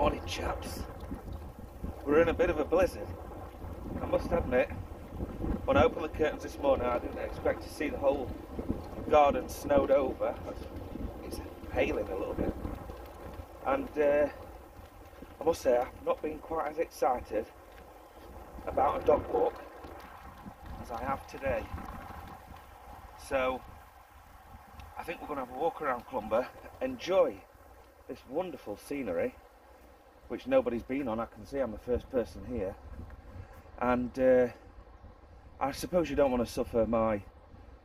Morning, chaps. We're in a bit of a blizzard. I must admit, when I opened the curtains this morning, I didn't expect to see the whole garden snowed over. It's hailing a little bit. And uh, I must say, I've not been quite as excited about a dog walk as I have today. So, I think we're going to have a walk around Clumber, enjoy this wonderful scenery, which nobody's been on. I can see I'm the first person here. And uh, I suppose you don't want to suffer my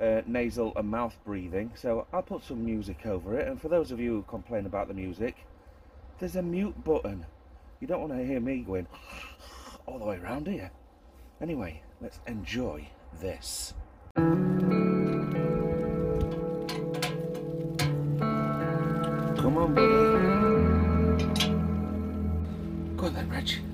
uh, nasal and mouth breathing, so I'll put some music over it. And for those of you who complain about the music, there's a mute button. You don't want to hear me going all the way around here. Anyway, let's enjoy this. Come on, buddy. Go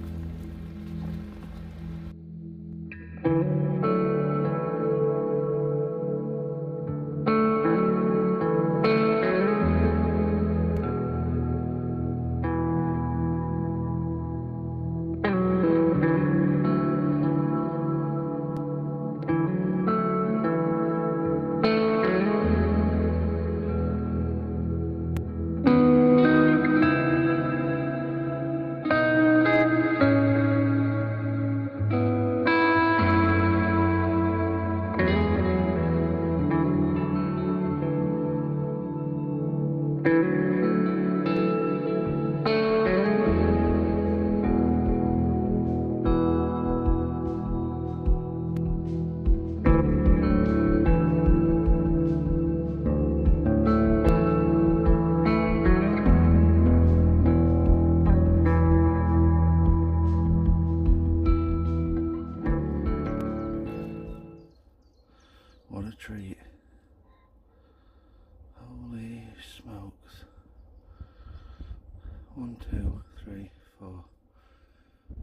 One, two, three, four,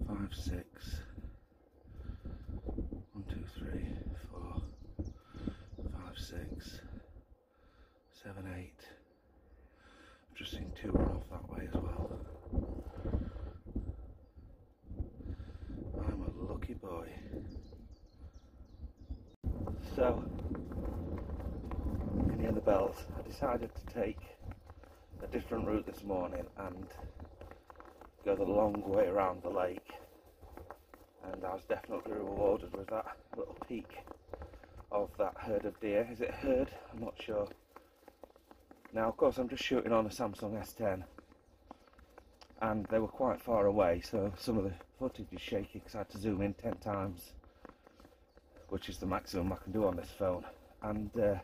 five, six. One, two, three, four, five, six, seven, eight. I've just seen two run off that way as well. I'm a lucky boy. So, can hear the bells. I decided to take a different route this morning and go the long way around the lake. And I was definitely rewarded with that little peek of that herd of deer. Is it herd? I'm not sure. Now, of course, I'm just shooting on a Samsung S10 and they were quite far away, so some of the footage is shaky because I had to zoom in 10 times which is the maximum I can do on this phone. And uh,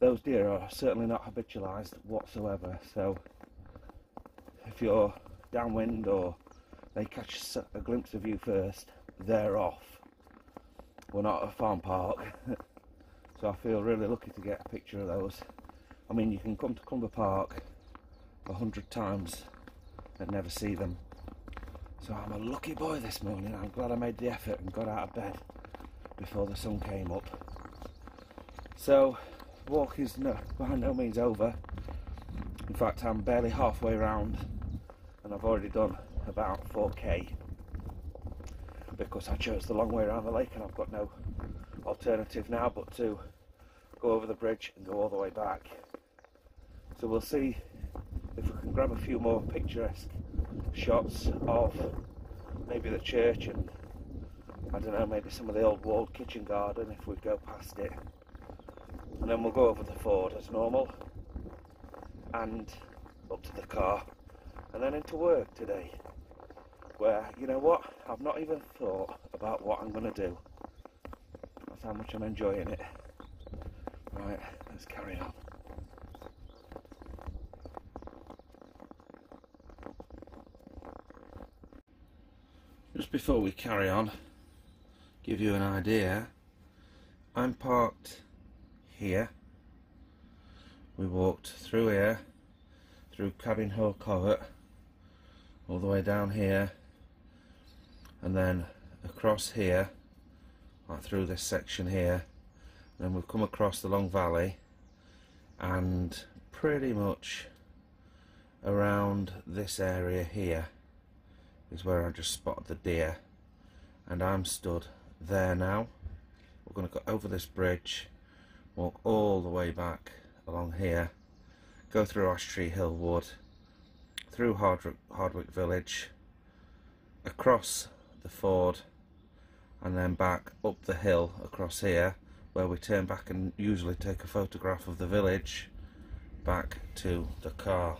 those deer are certainly not habitualized whatsoever. So if you're downwind or they catch a glimpse of you first, they're off. We're not at a farm park, so I feel really lucky to get a picture of those. I mean, you can come to Clumber Park a hundred times and never see them. So I'm a lucky boy this morning. I'm glad I made the effort and got out of bed before the sun came up. So, walk is no, by no means over. In fact, I'm barely halfway around, and I've already done about 4k because I chose the long way around the lake, and I've got no alternative now but to go over the bridge and go all the way back. So we'll see if we can grab a few more picturesque shots of maybe the church and I don't know, maybe some of the old walled kitchen garden if we go past it. And then we'll go over the ford as normal and up to the car and then into work today. Where, you know what, I've not even thought about what I'm going to do. That's how much I'm enjoying it. Right, let's carry on. Just before we carry on, give you an idea, I'm parked here. We walked through here, through Cabin Hole Covert, all the way down here, and then across here, through this section here, and then we've come across the Long Valley, and pretty much around this area here is where I just spotted the deer. And I'm stood there now. We're going to go over this bridge walk all the way back along here go through Ash Tree Hill Wood through Hardwick, Hardwick Village across the ford and then back up the hill across here where we turn back and usually take a photograph of the village back to the car.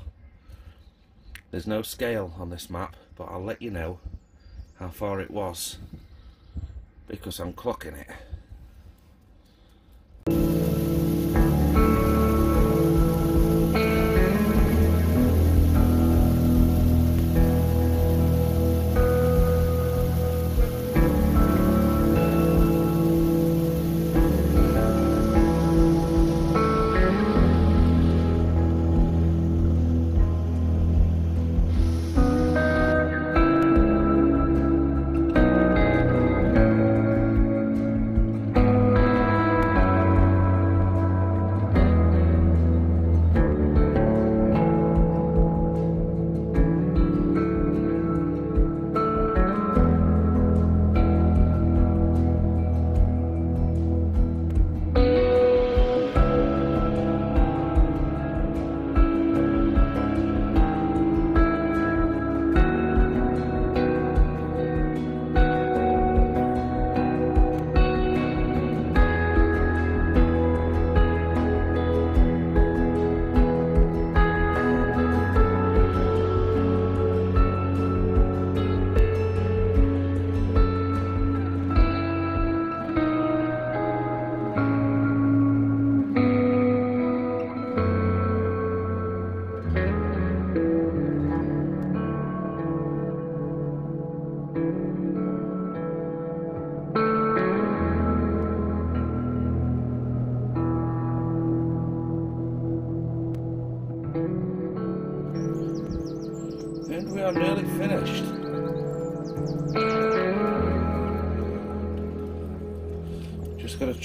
There's no scale on this map but I'll let you know how far it was because I'm clocking it.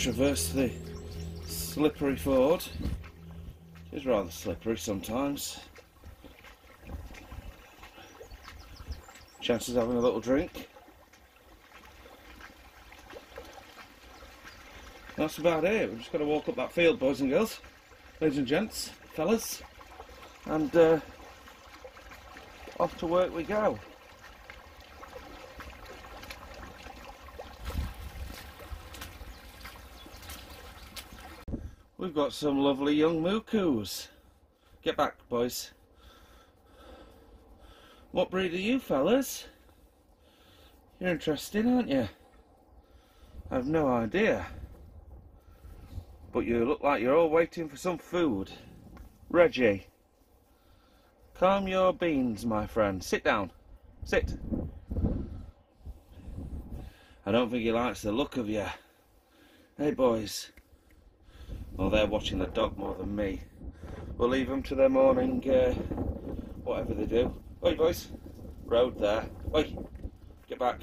Traverse the slippery ford. It's rather slippery sometimes. Chances of having a little drink. That's about it. We're just going to walk up that field, boys and girls, ladies and gents, fellas, and uh, off to work we go. We've got some lovely young mukus. Get back, boys. What breed are you, fellas? You're interesting, aren't you? I've no idea. But you look like you're all waiting for some food. Reggie. Calm your beans, my friend. Sit down. Sit. I don't think he likes the look of you. Hey, boys. Well, they're watching the dog more than me. We'll leave them to their morning, uh, whatever they do. Oi, boys. Road there. Oi, get back.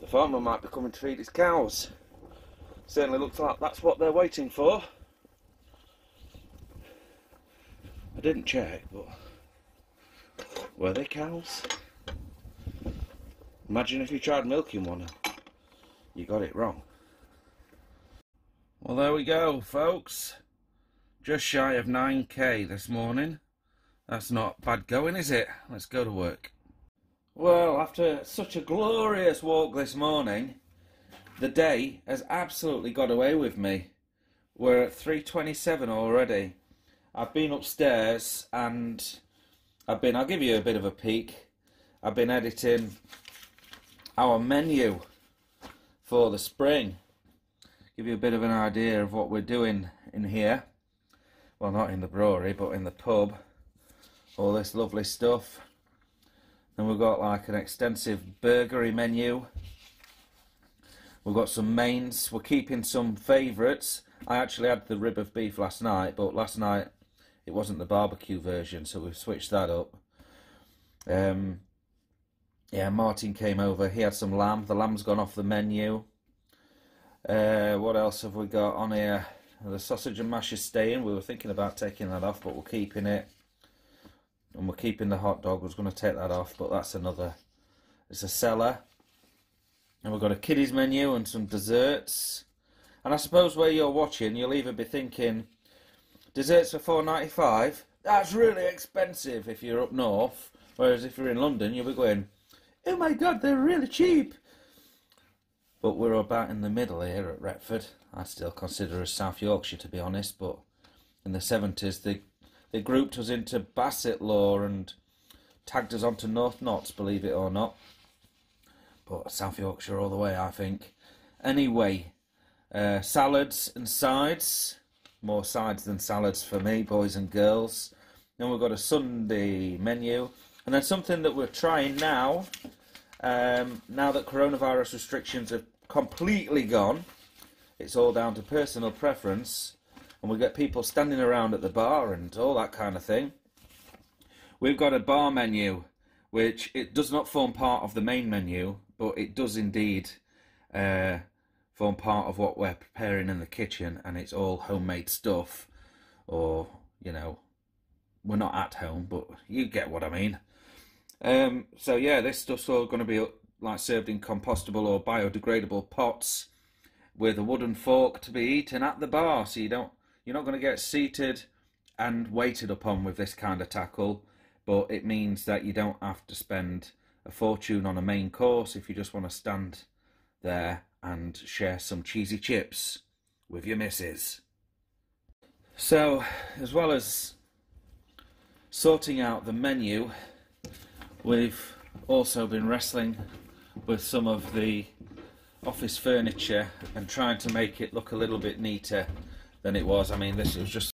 The farmer might be coming to feed his cows. Certainly looks like that's what they're waiting for. I didn't check, but were they cows? Imagine if you tried milking one you got it wrong. Well, there we go, folks. Just shy of 9k this morning. That's not bad going, is it? Let's go to work. Well, after such a glorious walk this morning, the day has absolutely got away with me. We're at 3.27 already. I've been upstairs and I've been, I'll give you a bit of a peek. I've been editing our menu for the spring. Give you a bit of an idea of what we're doing in here. Well, not in the brewery, but in the pub. All this lovely stuff. Then we've got like an extensive burgery menu. We've got some mains. We're keeping some favourites. I actually had the rib of beef last night, but last night it wasn't the barbecue version, so we've switched that up. Um, yeah, Martin came over. He had some lamb. The lamb's gone off the menu. Uh, what else have we got on here? The sausage and mash is staying. We were thinking about taking that off, but we're keeping it. and we're keeping the hot dog. I was going to take that off, but that's another. It's a seller. and we've got a kiddies menu and some desserts. And I suppose where you're watching, you'll either be thinking, desserts for four ninety five. That's really expensive if you're up north. Whereas if you're in London, you'll be going, oh my god, they're really cheap. But we're about in the middle here at Retford. I still consider us South Yorkshire to be honest, but in the 70s they, they grouped us into Bassetlaw and tagged us onto North Notts, believe it or not. But South Yorkshire all the way, I think. Anyway, uh, salads and sides. More sides than salads for me, boys and girls. Then we've got a Sunday menu. And then something that we're trying now, um, now that coronavirus restrictions have completely gone, it's all down to personal preference, and we get people standing around at the bar and all that kind of thing. We've got a bar menu, which it does not form part of the main menu, but it does indeed uh, form part of what we're preparing in the kitchen, and it's all homemade stuff, or you know, we're not at home, but you get what I mean. Um, so yeah, this stuff's all going to be like served in compostable or biodegradable pots with a wooden fork to be eaten at the bar. So you don't, you're not going to get seated and waited upon with this kind of tackle, but it means that you don't have to spend a fortune on a main course if you just want to stand there and share some cheesy chips with your missus. So, as well as sorting out the menu, We've also been wrestling with some of the office furniture and trying to make it look a little bit neater than it was. I mean, this was just